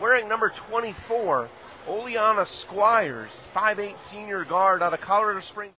wearing number 24, Oleana Squires, 5'8 senior guard out of Colorado Springs.